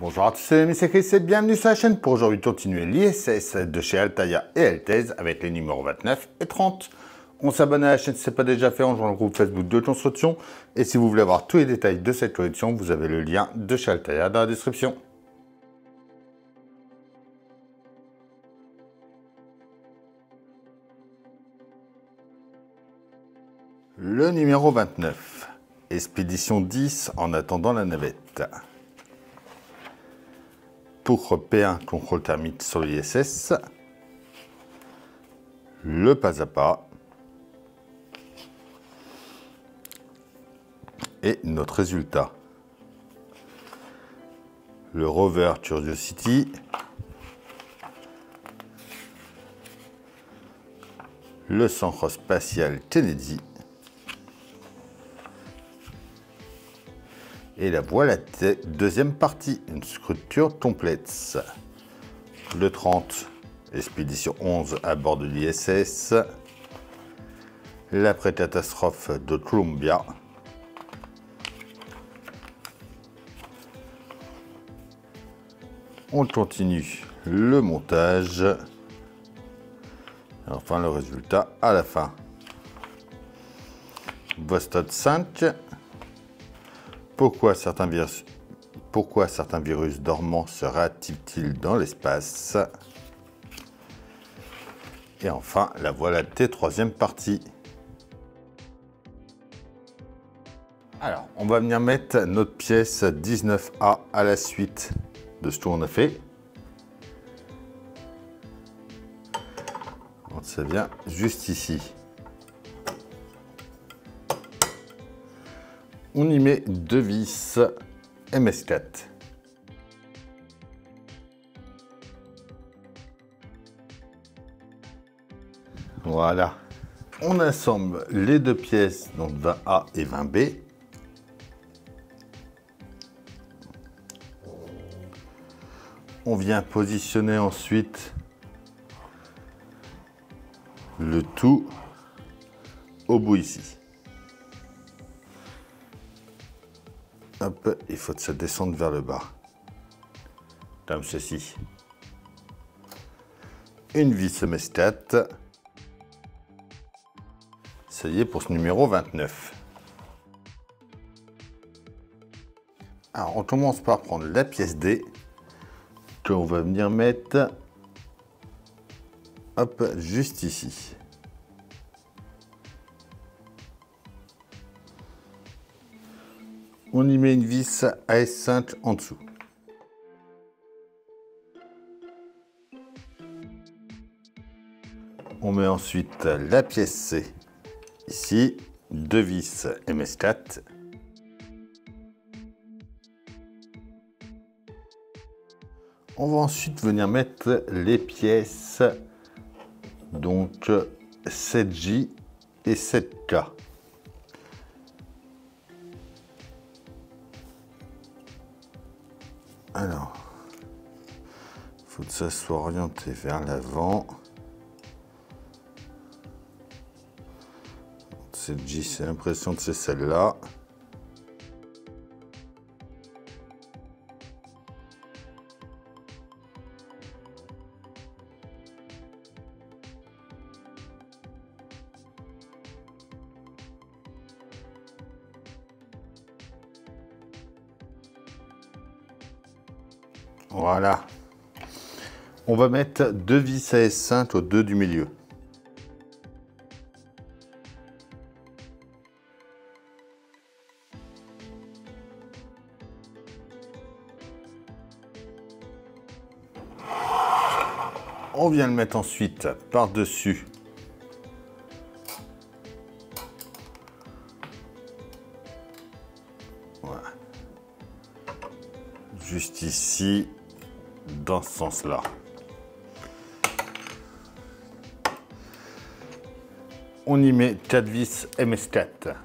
Bonjour à tous, c'est Miss Chris et bienvenue sur la chaîne pour aujourd'hui continuer l'ISS de chez Altaïa et Altez avec les numéros 29 et 30. On s'abonne à la chaîne si ce n'est pas déjà fait, on joint le groupe Facebook de construction. Et si vous voulez avoir tous les détails de cette collection, vous avez le lien de chez Altaïa dans la description. Le numéro 29. Expédition 10 en attendant la navette. P1 contrôle thermique sur l'ISS. Le pas à pas. Et notre résultat. Le rover Curiosity. Le centre spatial Kennedy Et la voilà, deuxième partie, une structure complète. Le 30, expédition 11 à bord de l'ISS. L'après-catastrophe de Columbia. On continue le montage. enfin le résultat à la fin. Vostok 5 pourquoi certains, virus, pourquoi certains virus dormants se réactivent-ils dans l'espace? Et enfin, la Voie lactée, troisième partie. Alors, on va venir mettre notre pièce 19A à la suite de ce qu'on a fait. Ça vient juste ici. On y met deux vis MS4. Voilà. On assemble les deux pièces, donc 20A et 20B. On vient positionner ensuite le tout au bout ici. Hop, il faut que ça descende vers le bas. Comme ceci. Une vis semestate. Ça y est pour ce numéro 29. Alors, on commence par prendre la pièce D qu'on va venir mettre hop, juste ici. On y met une vis AS5 en dessous. On met ensuite la pièce C ici, deux vis MS4. On va ensuite venir mettre les pièces donc 7J et 7K. Alors, il faut que ça soit orienté vers l'avant. C'est J, c'est l'impression que c'est celle-là. Voilà. On va mettre deux vis AS5 aux deux du milieu. On vient le mettre ensuite par-dessus. Juste ici dans ce sens-là. On y met 4 vis MS4.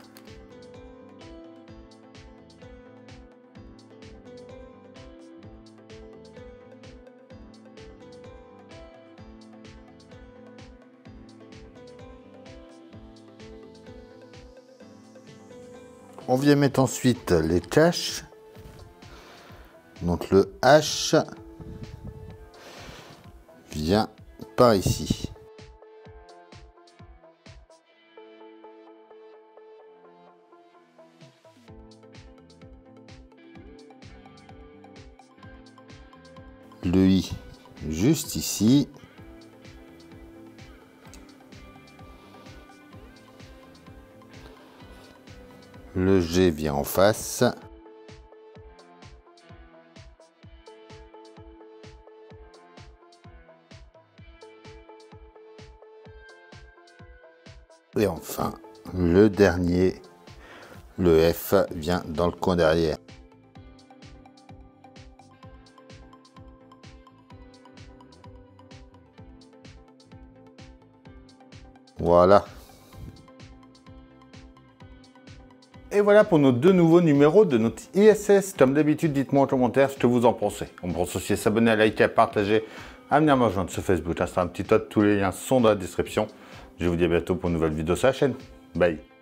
On vient mettre ensuite les caches Donc le H vient par ici. Le I juste ici. Le G vient en face. Et enfin, le dernier, le F, vient dans le coin derrière. Voilà. Et voilà pour nos deux nouveaux numéros de notre ISS. Comme d'habitude, dites-moi en commentaire ce que vous en pensez. On pense aussi à s'abonner, à liker, à partager, à venir me rejoindre sur Facebook, Instagram, TikTok. Tous les liens sont dans la description. Je vous dis à bientôt pour une nouvelle vidéo sur la chaîne. Bye